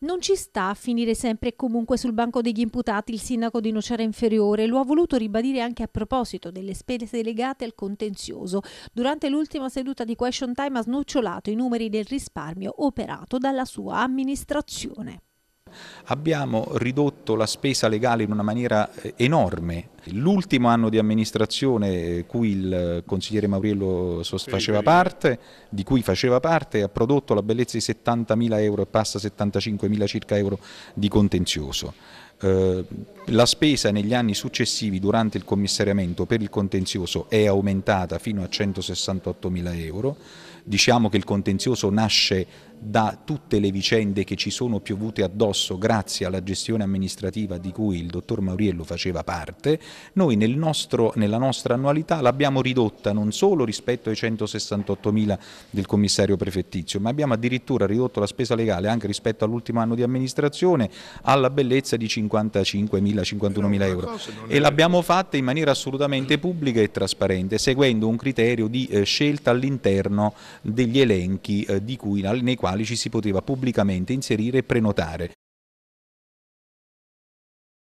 Non ci sta a finire sempre e comunque sul banco degli imputati il sindaco di Nocera Inferiore, lo ha voluto ribadire anche a proposito delle spese legate al contenzioso. Durante l'ultima seduta di Question Time ha snocciolato i numeri del risparmio operato dalla sua amministrazione. Abbiamo ridotto la spesa legale in una maniera eh, enorme. L'ultimo anno di amministrazione eh, cui il consigliere Mauriello faceva parte, di cui faceva parte, ha prodotto la bellezza di 70.000 euro e passa 75.000 circa euro di contenzioso. Eh, la spesa negli anni successivi durante il commissariamento per il contenzioso è aumentata fino a 168 mila euro, diciamo che il contenzioso nasce da tutte le vicende che ci sono piovute addosso grazie alla gestione amministrativa di cui il dottor Mauriello faceva parte, noi nel nostro, nella nostra annualità l'abbiamo ridotta non solo rispetto ai 168 mila del commissario prefettizio, ma abbiamo addirittura ridotto la spesa legale anche rispetto all'ultimo anno di amministrazione alla bellezza di 50.000. 55.000-51.000 euro e l'abbiamo fatta in maniera assolutamente pubblica e trasparente, seguendo un criterio di eh, scelta all'interno degli elenchi eh, cui, nei quali ci si poteva pubblicamente inserire e prenotare.